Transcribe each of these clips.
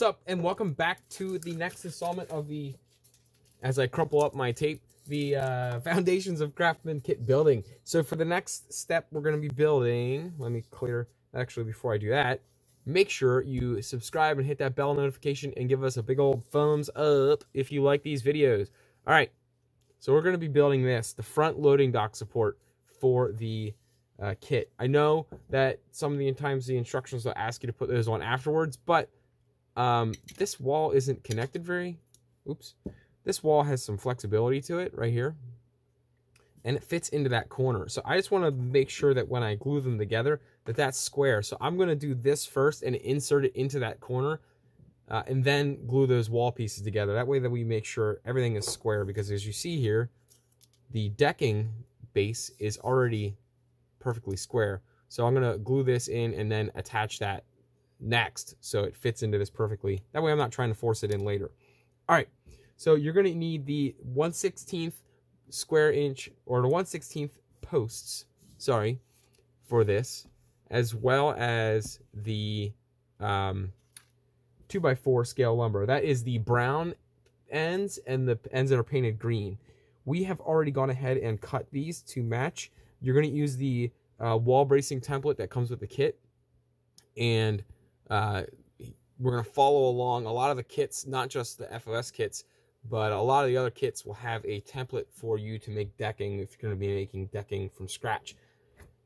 What's up, and welcome back to the next installment of the, as I crumple up my tape, the uh, Foundations of Craftsman kit building. So for the next step, we're going to be building, let me clear, actually before I do that, make sure you subscribe and hit that bell notification and give us a big old thumbs up if you like these videos. All right, so we're going to be building this, the front loading dock support for the uh, kit. I know that some of the times the instructions will ask you to put those on afterwards, but um, this wall isn't connected very, oops. This wall has some flexibility to it right here. And it fits into that corner. So I just want to make sure that when I glue them together, that that's square. So I'm going to do this first and insert it into that corner. Uh, and then glue those wall pieces together. That way that we make sure everything is square. Because as you see here, the decking base is already perfectly square. So I'm going to glue this in and then attach that next so it fits into this perfectly. That way I'm not trying to force it in later. All right, so you're going to need the 1 16th square inch or the 1 16th posts, sorry, for this, as well as the um, 2x4 scale lumber. That is the brown ends and the ends that are painted green. We have already gone ahead and cut these to match. You're going to use the uh, wall bracing template that comes with the kit. And uh, we're going to follow along. A lot of the kits, not just the FOS kits, but a lot of the other kits will have a template for you to make decking if you're going to be making decking from scratch.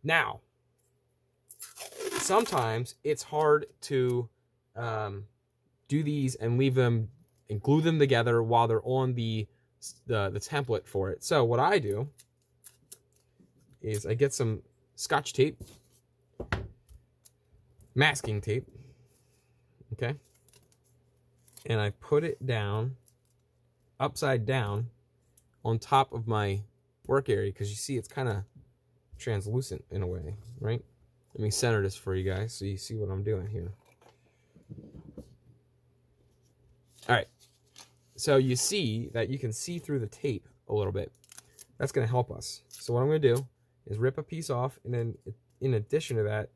Now, sometimes it's hard to um, do these and leave them and glue them together while they're on the, the, the template for it. So what I do is I get some scotch tape, masking tape, okay? And I put it down, upside down, on top of my work area, because you see it's kind of translucent in a way, right? Let me center this for you guys so you see what I'm doing here. All right, so you see that you can see through the tape a little bit. That's going to help us. So what I'm going to do is rip a piece off, and then in addition to that,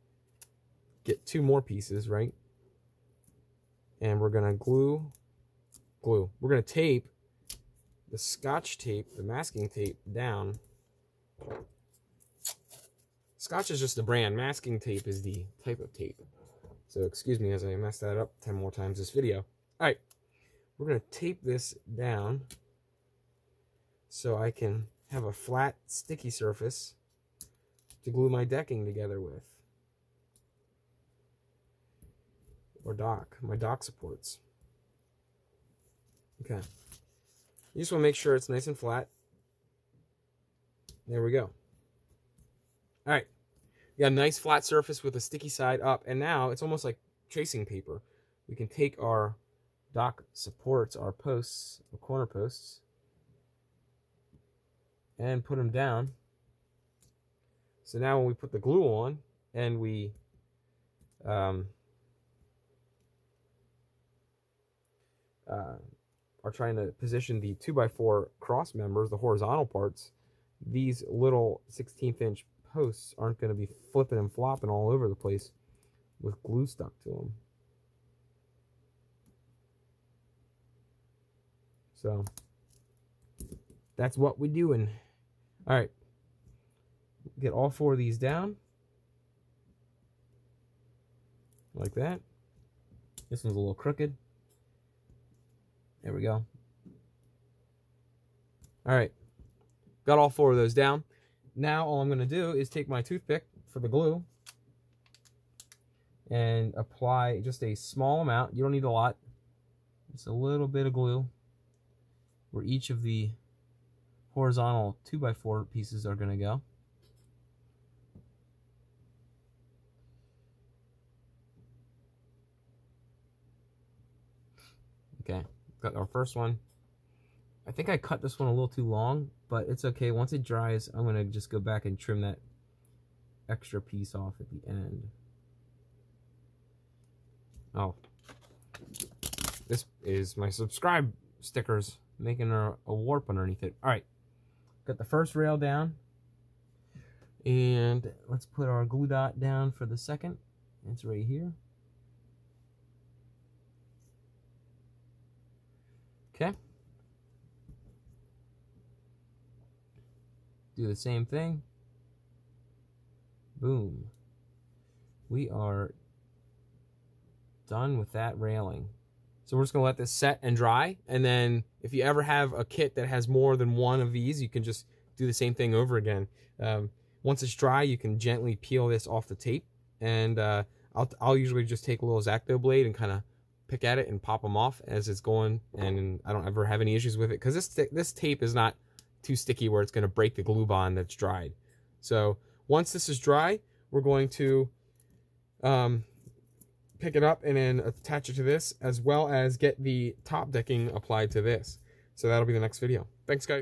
get two more pieces, right? And we're gonna glue, glue. We're gonna tape the scotch tape, the masking tape down. Scotch is just the brand. Masking tape is the type of tape. So excuse me as I mess that up 10 more times this video. All right, we're gonna tape this down so I can have a flat sticky surface to glue my decking together with. Or dock, my dock supports. Okay. You just want to make sure it's nice and flat. There we go. All right. You got a nice flat surface with a sticky side up. And now it's almost like tracing paper. We can take our dock supports, our posts, our corner posts, and put them down. So now when we put the glue on and we um, uh, are trying to position the 2x4 cross members, the horizontal parts, these little 16th inch posts aren't going to be flipping and flopping all over the place with glue stuck to them. So that's what we're doing. All right. Get all four of these down. Like that. This one's a little crooked. There we go. All right. Got all four of those down. Now all I'm going to do is take my toothpick for the glue and apply just a small amount. You don't need a lot. Just a little bit of glue where each of the horizontal 2x4 pieces are going to go. Okay got our first one. I think I cut this one a little too long, but it's okay. Once it dries, I'm going to just go back and trim that extra piece off at the end. Oh. This is my subscribe stickers making a, a warp underneath it. All right. Got the first rail down. And let's put our glue dot down for the second. It's right here. Okay. Do the same thing. Boom. We are done with that railing. So we're just to let this set and dry. And then if you ever have a kit that has more than one of these, you can just do the same thing over again. Um, once it's dry, you can gently peel this off the tape. And uh, I'll, I'll usually just take a little X-Acto blade and kind of pick at it and pop them off as it's going. And I don't ever have any issues with it because this, this tape is not too sticky where it's going to break the glue bond that's dried. So once this is dry, we're going to um, pick it up and then attach it to this as well as get the top decking applied to this. So that'll be the next video. Thanks guys.